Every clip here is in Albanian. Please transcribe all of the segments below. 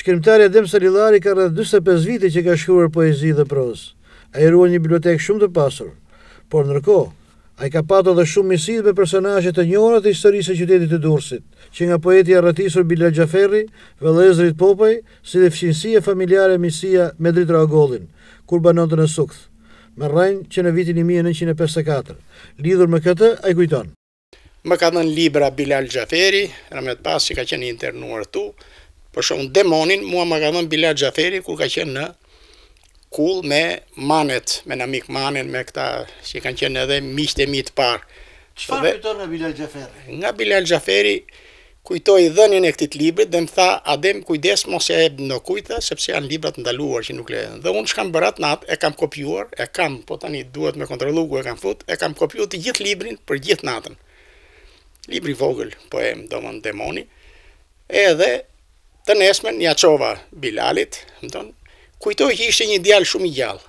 Shkrimtari Adem Salillari ka rreth dyzet e pesë vite që ka shkruar poezi dhe prozë. Ai ruan një bibliotekë shumë të pasur. Por ndërkohë, ai ka patur dhe shumë miqësi me personazhe të njohura të historisë së qytetit të Durrësit, që nga poeti i arratisur Bilal Xhaferri, vëllezërit Popaj, si dhe fqinjësinë familjare e miqësinë me Dritëro Agollin, kur banonte në Sukth, me rrënjë që në vitin një mijë e nëqind e pesëdhjetë e katër. Lidhur me këtë, ai kujton. Më ka dhënë libra Bilal Xhaferi, rahmet pastë, që ka qenë i internuar këtu. Për shembull Demonin, mua ma ka dhënë Bilal Xhaferi kur ka qenë në Kullë me Manet, me Namik Manen, me këta që kanë qenë edhe miqtë e mi të parë. Çfarë kujton nga Bilal Xhaferi? Nga Bilal Xhaferi kujtoj dhënien e këtij librit dhe më tha, Adem, kujdes mos ja jep ndokujt, sepse janë libra të ndaluar që nuk lejohen. Dhe unë ç'kam bërë atë natë, e kam kopjuar, e kam, po tani duhet me kontrollu ku e kam fut, e kam kopju të gjithë librin për gjithë natën. Libri i vogël, poemë, domethënë Demoni, edhe të nesmen ja çova Bilalit, domethënë, kujtoj që ishte një djalë shumë i gjallë.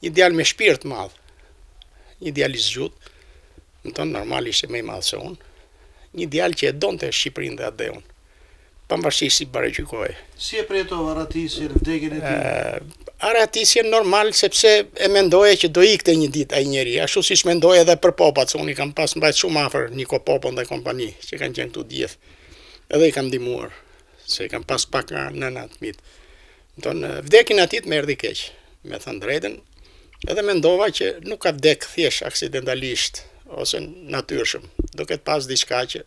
Një djalë me shpirt të madh. Një djalë i zgjut. Domethënë normal ishte më i madh se unë. Një djalë që e donte Shqipërinë dhe atdheun, pavarësisht si paragjykohej. Si e përjetove arratisjen, vdekjen e tij? Arratisjen normal sepse e mendoja që do ikte një ditë ai njeri, ashtu siç mendoja edhe për Popat, se unë i kam pas mbajt shumë afër Niko Popën dhe kompani, që kanë qenë këtu të gjithë. Edhe i kam ndihmuar, se i kam pas pak nga nëna të mitë. Domethënë vdekja e tij më erdhi keq, me thënë të drejtën, edhe mendova që nuk ka vdek thjesht aksidentalisht, ose natyrshëm, do ketë pas diçka që...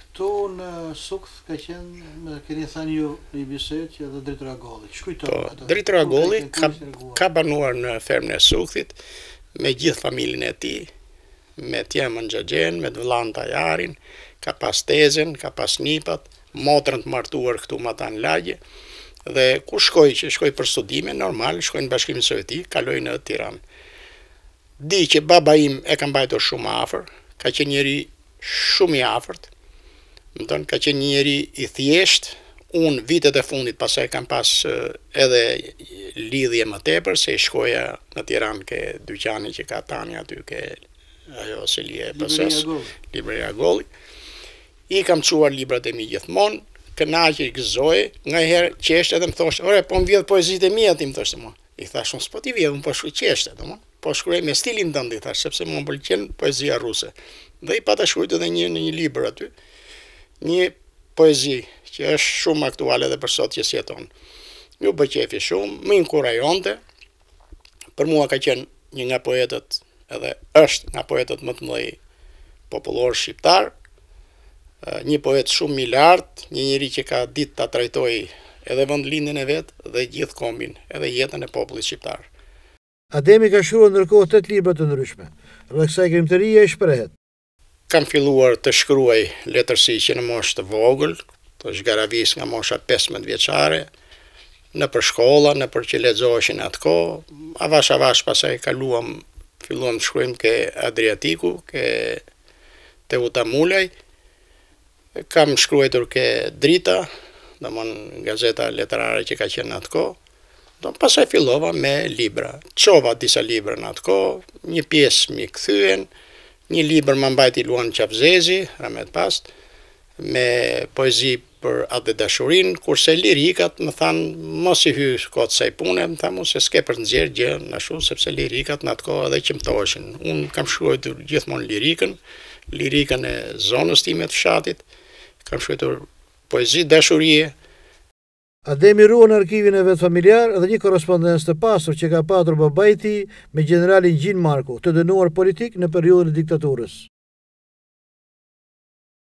Këtu në Sukth ka qenë, më keni thënë ju, në biseda që edhe Dritëro Agolli, ç'kujtoni për atë? Dritëro Agolli ka, ka banuar në fermën e Sukthit, me gjithë familjen e tij, me të jëmën Xhexhen, me të vllanë Tajarin, ka pas tezen, ka pas nipat, motrën të martuar këtu matanë lagjes, dhe kur shkoi që shkoi për studime, normal, shkoi në Bashkimin Sovjetik, kaloi në Tiranë. Di që baba im e ka mbajtur shumë afër, ka qenë njeri shumë i afërt, Domethënë ka qenë një njeri i thjeshtë, unë vitet e fundit pastaj kam pas edhe lidhje më tepër, se i shkoja në Tiranë ke dyqani që ka tani aty ke ajo selia e PS-së, Libraria Agolli. I kam çuar librat e mi gjithmonë, kënaqej, gëzohej, nganjëherë qeshte edhe më thoshte, ore, po më vjedh poezitë e mia ti, më thoshte mua. I thashë, unë s'po t'i vjedh, unë po shkruj, qeshte edhe mua. Po shkruaj me stilin tënd, i thashë, sepse mua më pëlqen poezia ruse. Dhe i pata shkrujt edhe një në një libër aty, një poezi që është shumë aktuale edhe për sot që s'jeton. Iu bë qejfi shumë, më inkurajonte, për mua ka qenë një nga poetët edhe është nga poetët më të mëdhenj popullorë shqiptarë, një poet shumë i lartë, një njeri që ka ditë ta trajtojë edhe vendlindjen e vet dhe gjithë kombin edhe jetën e popullit shqiptar. Ademi ka shkruar ndërkohë tetë libra të ndryshme. Rreth kësaj krijimtarie ai shprehet. Kam filluar të shkruaj letërsi që në moshë të vogël, të zhgaravis nga mosha pesëmbëdhjetë vjeçare, nëpër shkolla, nëpër që lexoheshin atë kohë, avash avash pastaj kaluam, filluam të shkruajmë ke Adriatiku, ke Teuta Mulaj, Kam shkruajtur ke Drita, domon gazeta letrare që ka qenë në atë kohë. Domon pastaj fillova me libra. Çova disa libra në atë kohë, një pjesë m'i kthyen, një libër ma mbajti Luan Qafëzezi, rahmet pastë, me poezi për atdhedashurinë, kurse lirikat më thanë mos i hy kot kësaj pune, më tha mu se s'ke për të nxjerrë gjë ashtu sepse lirikat në atë kohë edhe qëmtoheshin. Unë kam shkruar gjithmonë lirikën, lirikën e zonës time të fshatit, kam shkruar poezi dashurie. Ademi ruan arkivin e vet familjar dhe një korrespondencë të pasur që ka patur babai i tij me gjeneralin Gjin Marku, të dënuar politik në periudhën e diktaturës.